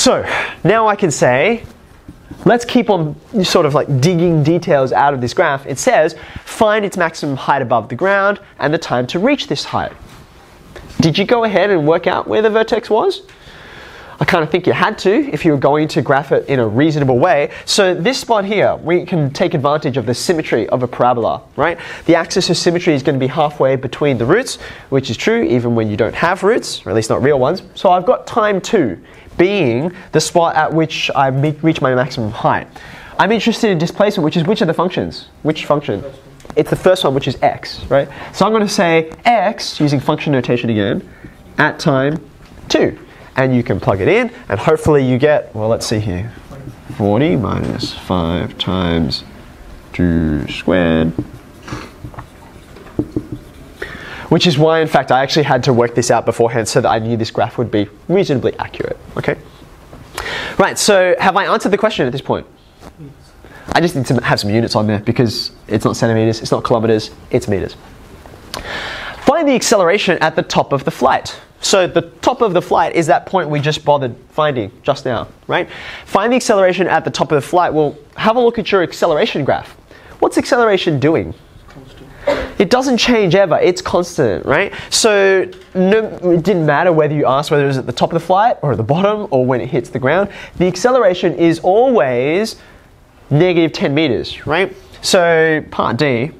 So now I can say, let's keep on sort of like digging details out of this graph. It says, find its maximum height above the ground and the time to reach this height. Did you go ahead and work out where the vertex was? I kind of think you had to if you were going to graph it in a reasonable way. So this spot here, we can take advantage of the symmetry of a parabola, right? The axis of symmetry is going to be halfway between the roots, which is true even when you don't have roots, or at least not real ones. So I've got time 2 being the spot at which I reach my maximum height. I'm interested in displacement, which is which of the functions? Which function? It's the first one, which is x, right? So I'm going to say x, using function notation again, at time 2 and you can plug it in and hopefully you get, well let's see here, 40 minus 5 times 2 squared. Which is why in fact I actually had to work this out beforehand so that I knew this graph would be reasonably accurate, okay? Right, so have I answered the question at this point? I just need to have some units on there because it's not centimeters, it's not kilometers, it's meters. Find the acceleration at the top of the flight. So the top of the flight is that point we just bothered finding just now, right? Find the acceleration at the top of the flight. Well, have a look at your acceleration graph. What's acceleration doing? It doesn't change ever. It's constant, right? So no, it didn't matter whether you asked whether it was at the top of the flight or at the bottom or when it hits the ground. The acceleration is always negative 10 meters, right? So part D,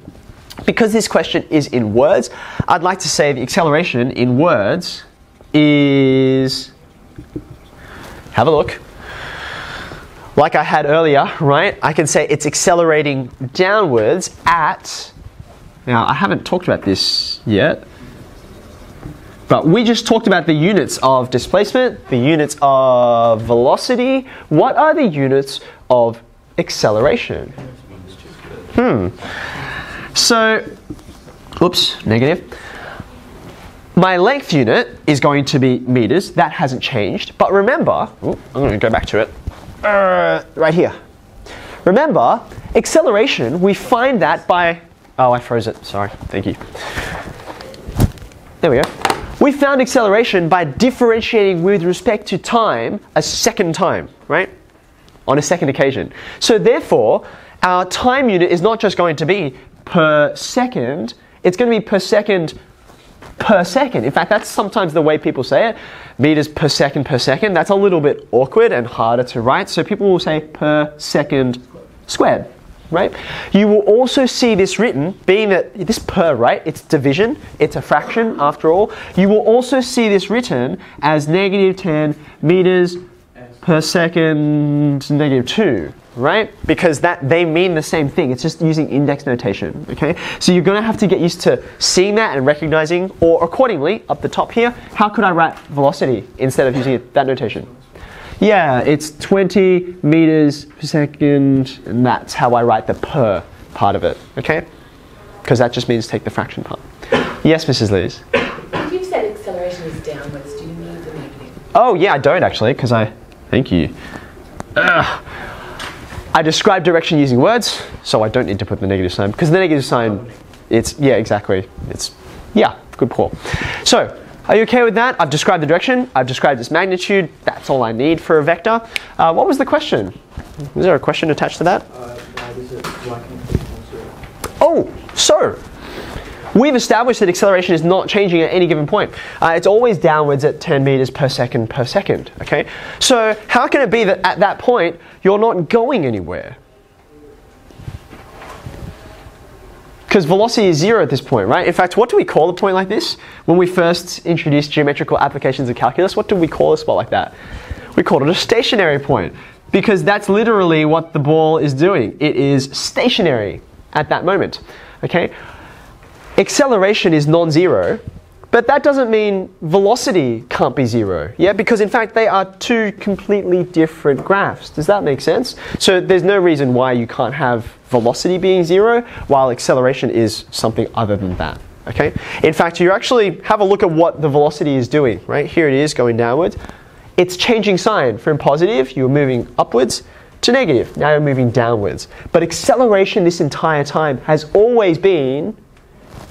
because this question is in words, I'd like to say the acceleration in words is, have a look. Like I had earlier, right? I can say it's accelerating downwards at, now I haven't talked about this yet, but we just talked about the units of displacement, the units of velocity. What are the units of acceleration? Hmm. So, oops, negative. My length unit is going to be meters. That hasn't changed. But remember, I'm going to go back to it. Uh, right here. Remember, acceleration, we find that by, oh, I froze it. Sorry. Thank you. There we go. We found acceleration by differentiating with respect to time a second time, right? On a second occasion. So therefore, our time unit is not just going to be per second, it's going to be per second per second. In fact, that's sometimes the way people say it. Meters per second per second. That's a little bit awkward and harder to write. So people will say per second squared, right? You will also see this written, being that this per, right? It's division, it's a fraction after all. You will also see this written as negative 10 meters per second negative 2 right? Because that they mean the same thing. It's just using index notation, okay? So you're going to have to get used to seeing that and recognizing, or accordingly, up the top here, how could I write velocity instead of using that notation? Yeah, it's 20 meters per second, and that's how I write the per part of it, okay? Because that just means take the fraction part. Yes, Mrs. If you said acceleration is downwards, do you mean the negative? Oh, yeah, I don't actually, because I, thank you. Ugh. I describe direction using words, so I don't need to put the negative sign because the negative sign, it's yeah, exactly. It's yeah, good call. So, are you okay with that? I've described the direction. I've described its magnitude. That's all I need for a vector. Uh, what was the question? Was there a question attached to that? Uh, oh, so We've established that acceleration is not changing at any given point. Uh, it's always downwards at 10 meters per second per second, okay? So how can it be that at that point you're not going anywhere? Because velocity is zero at this point, right? In fact, what do we call a point like this? When we first introduced geometrical applications of calculus, what do we call a spot like that? We called it a stationary point because that's literally what the ball is doing. It is stationary at that moment, okay? acceleration is non-zero, but that doesn't mean velocity can't be zero. Yeah, because in fact they are two completely different graphs. Does that make sense? So there's no reason why you can't have velocity being zero while acceleration is something other than that. Okay? In fact, you actually have a look at what the velocity is doing, right? Here it is going downwards. It's changing sign from positive, you're moving upwards, to negative, now you're moving downwards. But acceleration this entire time has always been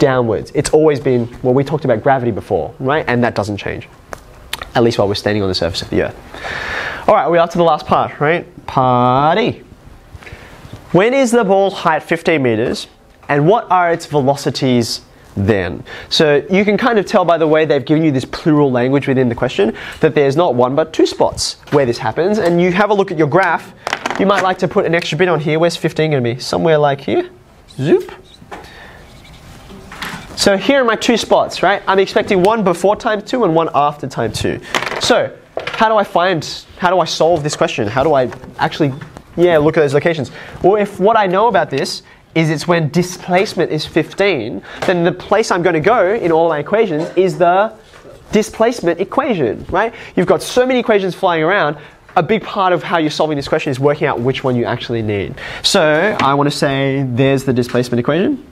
downwards. It's always been, well, we talked about gravity before, right? And that doesn't change, at least while we're standing on the surface of the Earth. All right, we're up to the last part, right? Party. When is the ball height 15 meters and what are its velocities then? So you can kind of tell by the way they've given you this plural language within the question that there's not one but two spots where this happens. And you have a look at your graph, you might like to put an extra bit on here. Where's 15 going to be? Somewhere like here. Zoop. So here are my two spots, right? I'm expecting one before time two and one after time two. So how do I find, how do I solve this question? How do I actually, yeah, look at those locations? Well, if what I know about this is it's when displacement is 15, then the place I'm going to go in all my equations is the displacement equation, right? You've got so many equations flying around. A big part of how you're solving this question is working out which one you actually need. So I want to say there's the displacement equation.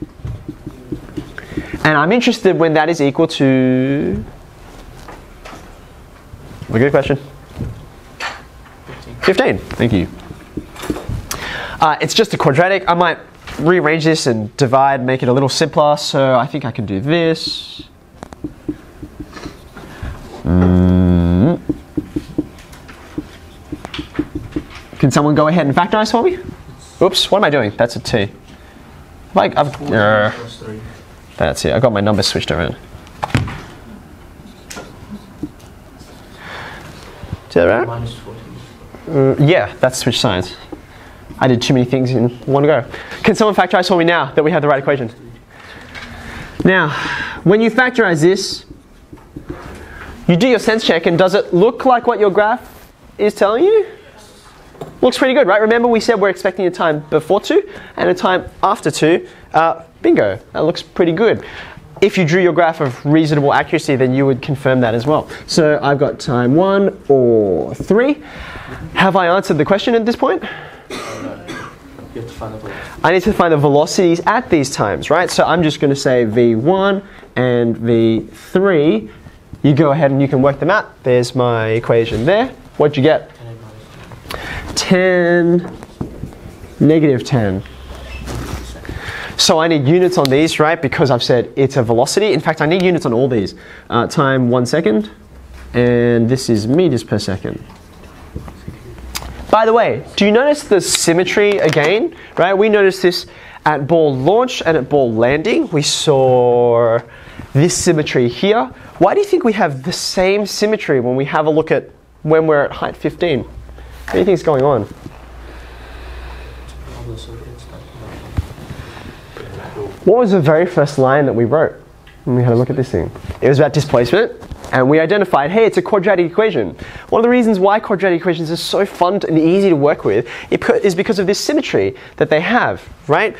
And I'm interested when that is equal to. A good question. 15. Thank you. Uh, it's just a quadratic. I might rearrange this and divide, make it a little simpler. So I think I can do this. Mm. Can someone go ahead and factorize for me? Oops, what am I doing? That's a T. Like, I've, uh, that's it. I got my numbers switched around. Is that right? Minus 14. Uh, yeah, that's switch sides. I did too many things in one go. Can someone factorize for me now that we have the right equation? Now, when you factorize this, you do your sense check and does it look like what your graph is telling you? Looks pretty good, right? Remember we said we're expecting a time before 2 and a time after 2. Uh, bingo, that looks pretty good. If you drew your graph of reasonable accuracy, then you would confirm that as well. So I've got time 1 or 3. Have I answered the question at this point? I need to find the velocities at these times, right? So I'm just going to say V1 and V3. You go ahead and you can work them out. There's my equation there. What'd you get? 10 minus 10, negative So I need units on these, right? Because I've said it's a velocity. In fact, I need units on all these. Uh, time one second, and this is meters per second. By the way, do you notice the symmetry again? Right? We noticed this at ball launch and at ball landing. We saw this symmetry here. Why do you think we have the same symmetry when we have a look at when we're at height 15? What do you think is going on? What was the very first line that we wrote when we had a look at this thing? It was about displacement, and we identified, hey, it's a quadratic equation. One of the reasons why quadratic equations are so fun and easy to work with is because of this symmetry that they have, right?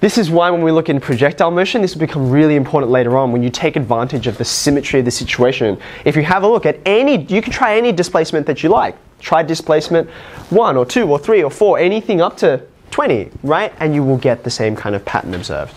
This is why when we look in projectile motion, this will become really important later on when you take advantage of the symmetry of the situation. If you have a look at any, you can try any displacement that you like. Try displacement one or two or three or four, anything up to 20, right? And you will get the same kind of pattern observed.